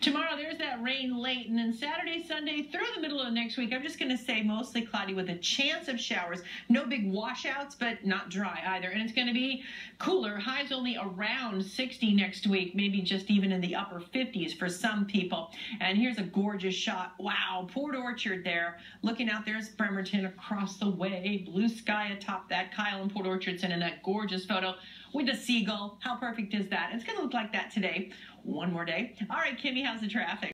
Tomorrow, there's that rain late, and then Saturday, Sunday, through the middle of next week, I'm just going to say mostly cloudy with a chance of showers. No big washouts, but not dry either. And it's going to be cooler. Highs only around 60 next week, maybe just even in the upper 50s for some people. And here's a gorgeous shot. Wow, Port Orchard there. Looking out there's Bremerton across the way. Blue sky atop that. Kyle and Port Orchard sending that gorgeous photo with a seagull. How perfect is that? It's going to look like that today. One more day. All right, Kimmy, how's the traffic?